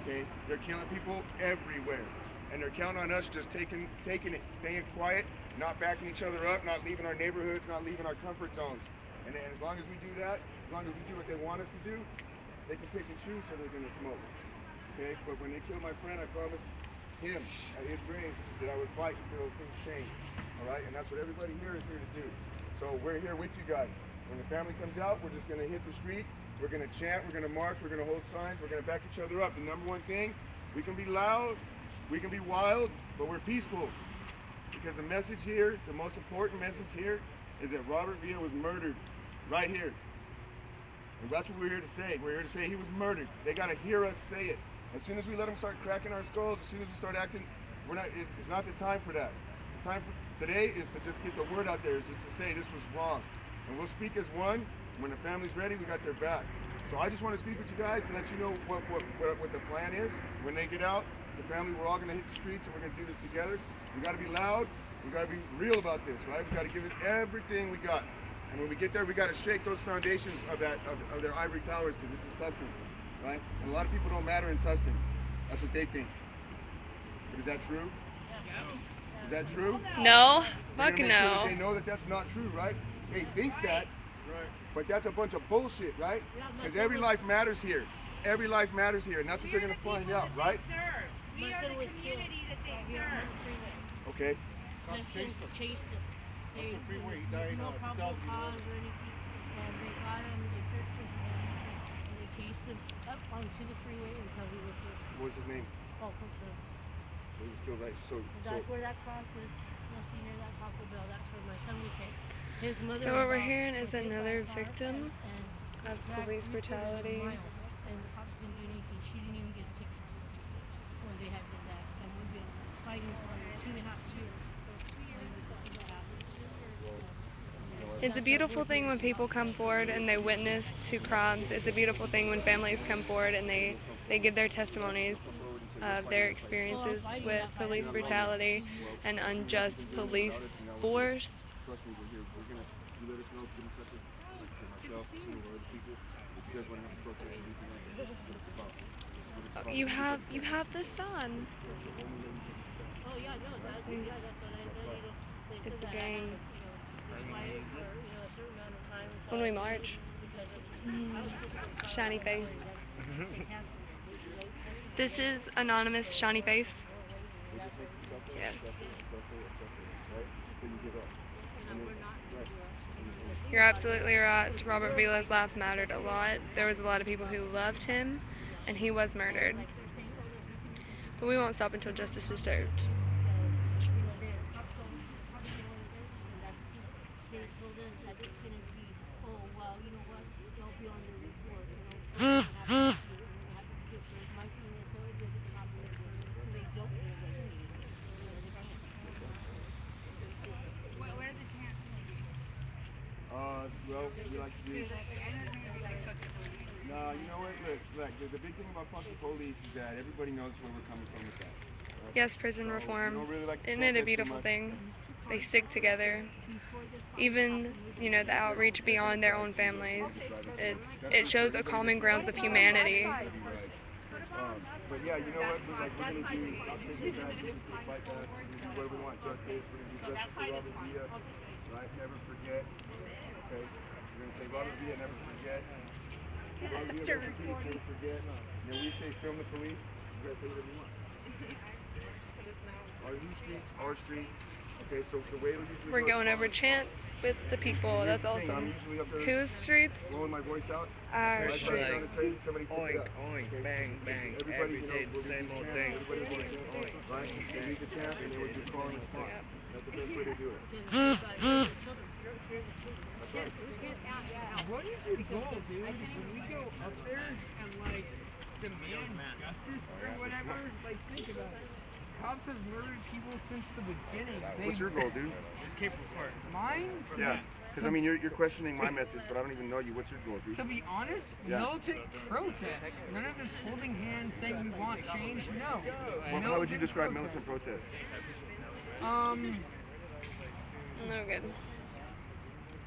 Okay? They're killing people everywhere. And they're counting on us just taking taking it, staying quiet, not backing each other up, not leaving our neighborhoods, not leaving our comfort zones. And, and as long as we do that, as long as we do what they want us to do, they can pick and choose who they're gonna smoke. Okay? But when they killed my friend, I promised him at his grave that I would fight until things change. All right? And that's what everybody here is here to do. So we're here with you guys. When the family comes out, we're just gonna hit the street. We're gonna chant. We're gonna march. We're gonna hold signs. We're gonna back each other up. The number one thing, we can be loud, we can be wild, but we're peaceful. Because the message here, the most important message here, is that Robert Villa was murdered right here. And that's what we're here to say. We're here to say he was murdered. They got to hear us say it. As soon as we let them start cracking our skulls, as soon as we start acting, we're not. It, it's not the time for that. The time for today is to just get the word out there. Is just to say this was wrong, and we'll speak as one. When the family's ready, we got their back. So I just want to speak with you guys and let you know what what, what, what the plan is. When they get out, the family, we're all going to hit the streets and we're going to do this together. We got to be loud. We got to be real about this, right? We got to give it everything we got. And when we get there, we got to shake those foundations of that of, of their ivory towers because this is Tustin, right? And a lot of people don't matter in Tustin. That's what they think. But is that true? Is that true? No, We're fuck gonna sure that no. they know that that's not true, right? They think that, right. but that's a bunch of bullshit, right? Because every life matters here. Every life matters here, and that's what they're gonna find out, right? We are the community that they serve. Okay. Cops chased him. Chased him. They, the freeway, he there died, was no uh, probable cause or anything. And they got him, they searched him and they chased him up onto the freeway until he was hit. What was his name? Paul Cookson. He was still right. So, And so that's where that cross is. You know, see near that Taco Bell. That's where my son was hit. His mother. So what we're hearing is another victim of police brutality. And the cops didn't do anything. She didn't even get a ticket when they had did that. And we've been fighting for two and a half years. waiting to see what happens. It's a beautiful thing when people come forward and they witness to crimes. It's a beautiful thing when families come forward and they, they give their testimonies of their experiences with police brutality and unjust police force. You have it's it's. You have the sun. Yeah, no, that's yeah, that's what I said. You know, they said It's a until When we march. Mm, shiny face. <laughs> and then they canceled it. This is anonymous shiny face. They just make you suffer, Yes. suffer, and suffer, and suffer, right? Until you give up. And then, right. You're absolutely right. Robert Villa's life mattered a lot. There was a lot of people who loved him, and he was murdered. But we won't stop until justice is served. you know, the cops told us probably didn't want to do anything. That's, they told us that it's gonna be, oh, well, you know what, they'll be on the report, you know. something happens to you, and it happens to you. But my thing is, so it doesn't happen, so they don't do anything. What, what are the chances? Uh, well, we like to do. Because I I know it's gonna be like fuck police. No, you know what? Look, look. The, the big thing about fuck the police is that everybody knows where we're coming from with that. right? Yes, prison So, reform. really like Isn't it a beautiful thing? They stick together. Even, you know, the outreach beyond their own families. It's it shows a common grounds of humanity. Um, but yeah, you know what? We're like we're do back, we're gonna fight back, we're gonna do whatever we want, justice, we're gonna do justice for Robert Villa, right? Never forget. Okay? We're gonna say Robert Villa, never forget. Robert Villa, rest in peace, never forget. And then we say film the police, you guys say whatever you want. Are these streets <laughs> our streets? Okay, so the way it'll usually We're going over fine. chants with the people. Here's That's the thing, I'm awesome. usually up there Whose streets? blowing my voice out. Our Right, streets. down the train, somebody pick it Oink, oink, Okay, bang, bang. Everybody, Every you know, day the same old chants, thing. Everybody will Oink, chant, oink, right? oink, They read the bang. chant and they would just call and the same respond. thing. That's the best way to do it. <laughs> That's right. What is your goal, dude? When we go up there and like demand justice or whatever, like think about it. Cops have murdered people since the beginning. What's your goal, dude? Just came from court. Mine? Yeah, because I mean, you're, you're questioning my methods, but I don't even know you. What's your goal, dude? To be honest, Yeah. militant protest. None of this holding hands saying we want change. No. Well, how would you describe militant protest? Um, No good.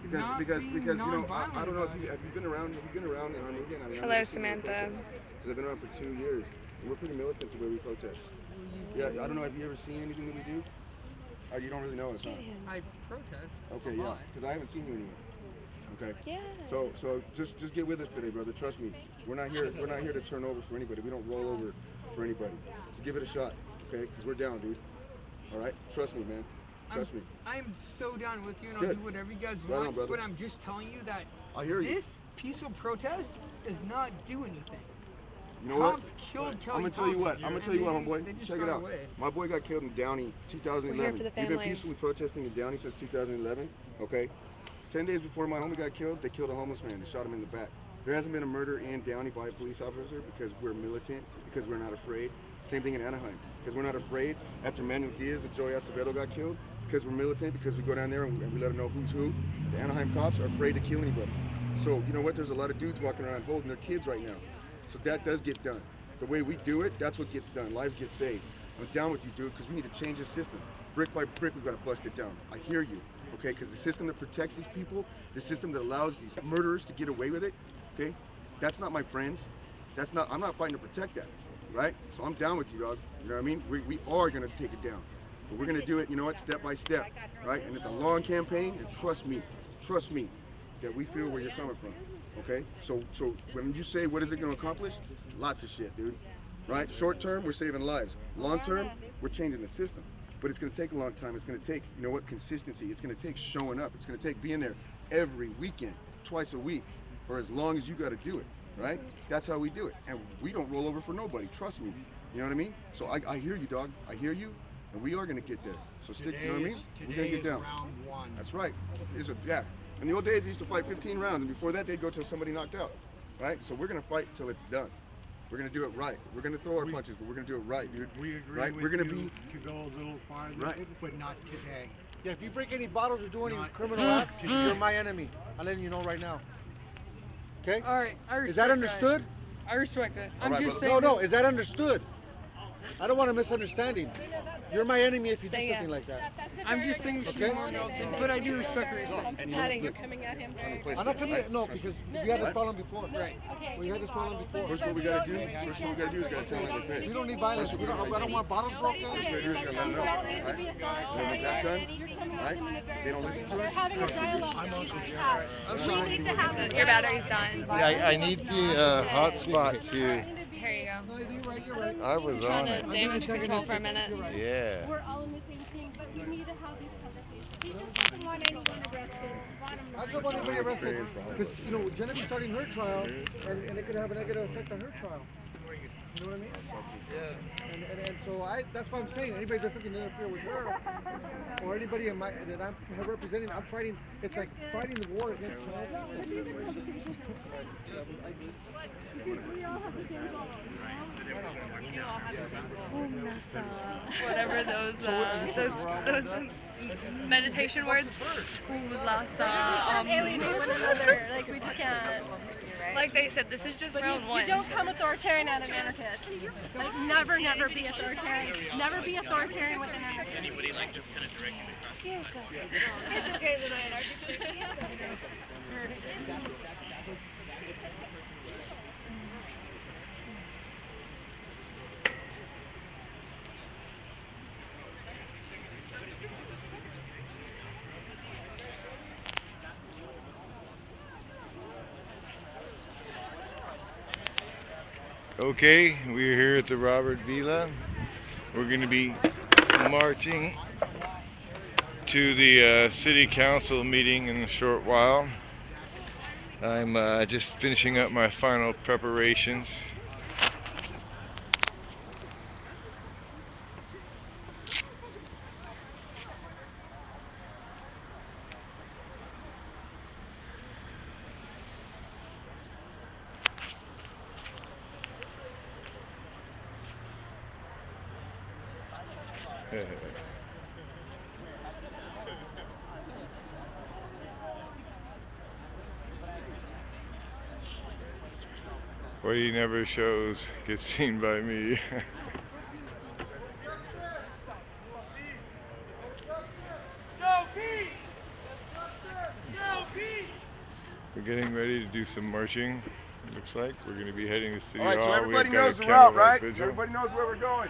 Because Not because being because you know I, I don't know if you have you been around have you been around in Armenian? I mean, Hello, never Samantha. Because I've been around for two years. And we're pretty militant the way we protest. Yeah, I don't know. Have you ever seen anything that we do? Oh, you don't really know us, huh? I protest. Okay, a yeah, because I haven't seen you anywhere. Okay. Yeah. So so just just get with us today, brother. Trust me. We're not here we're not here to turn over for anybody. We don't roll over for anybody. So give it a shot, okay? Because we're down, dude. All right. Trust me, man. Trust I'm, me. I'm so down with you and I'll Good. do whatever you guys Right on, want. brother. but I'm just telling you that I hear you. this peaceful protest does not do anything. You know what? Cops killed I'm gonna tell you what. Thompson, I'm gonna tell you they what, just- homeboy. they just Check got it out. away. My boy got killed in Downey, 2011. for the We've been family. peacefully protesting in Downey since 2011. Okay. Ten days before my homie got killed, they killed a homeless man. They shot him in the back. There hasn't been a murder in Downey by a police officer because we're militant, because we're not afraid. Same thing in Anaheim, because we're not afraid. After Manuel Diaz and Joey Acevedo got killed, because we're militant, because we go down there and we, and we let them know who's who. The Anaheim cops are afraid to kill anybody. So you know what? There's a lot of dudes walking around holding their kids right now. So that does get done. The way we do it, that's what gets done. Lives get saved. I'm down with you, dude, because we need to change the system. Brick by brick, we've got to bust it down. I hear you. okay? Because the system that protects these people, the system that allows these murderers to get away with it, okay? That's not my friends. That's not. I'm not fighting to protect that, right? So I'm down with you, dog. You know what I mean? We, we are gonna take it down, but we're gonna do it. You know what? Step by step, right? And it's a long campaign. And trust me, trust me, that we feel where you're coming from. Okay? So so when you say what is it gonna accomplish? Lots of shit, dude. Right? Short term, we're saving lives. Long term, we're changing the system. But it's gonna take a long time. It's gonna take, you know what, consistency. It's gonna take showing up. It's gonna take being there every weekend, twice a week, for as long as you gotta do it. Right? That's how we do it. And we don't roll over for nobody. Trust me. You know what I mean? So I, I hear you, dog. I hear you. And we are gonna get there. So stick, you know what I mean? We're gonna get down. one. That's right. It's a, yeah. In the old days, they used to fight 15 rounds, and before that, they'd go till somebody knocked out. Right? So we're gonna fight till it's done. We're gonna do it right. We're gonna throw our punches, but we're gonna do it right, dude. We agree right? with we're gonna you be to go a little farther, Right. but not today. Yeah, if you break any bottles or do any Not criminal acts, you're my enemy. I'm letting you know right now. Okay? All right, I respect Is that understood? I respect that. I'm right, just brother. saying. No, no, Is that understood? I don't want a misunderstanding. You're my enemy if you do something it. like that. I'm just saying she's Okay? more else, but I do respect what you're saying. And you- You're look, coming at him very I'm not system, coming. right? No, because me. we had this problem before. Okay, We had this problem before. First, what we gotta do, first, what we gotta do is gotta tell them like we're We don't need violence. We don't, I don't want bottles broken. First, what we gotta do is gotta let them know, right? And then once that's done, right? They don't listen to us. having a Trust me, dude. dialogue. I'm also I'm We sorry. need to have a Your battery's done. I, I need the uh, hotspot to. Here you go. No, you're right. You're right. I was Trying on to it. damage control for a minute. Yeah. We're all in the same team, but we need to have these conversations. He just doesn't want anyone arrested. Bottom I don't want anybody arrested because you know Genevieve's starting her trial, and, and it could have a negative effect on her trial. You know what I mean? Yeah. And, and, and so I, that's what I'm saying. Anybody that doesn't interfere with her, or anybody in my that I'm representing, I'm fighting. It's like fighting the war against child. Whatever those uh, those those meditation words. Ulasa. Um, alienate one another. Like we just can't. like they said, this is just But round you, one. you don't come authoritarian out of anarchist. Like never, never be authoritarian. Never be authoritarian with an anarchist. Anybody like just kind of direct me across the It's okay, little anarchist. <laughs> Okay, we're here at the Robert Villa. We're going to be marching to the uh, city council meeting in a short while. I'm uh, just finishing up my final preparations. Shows get seen by me. <laughs> We're getting ready to do some marching. Looks like we're going to be heading to City All right, Hall. so everybody knows the route, right? vigil. Everybody knows where we're. Going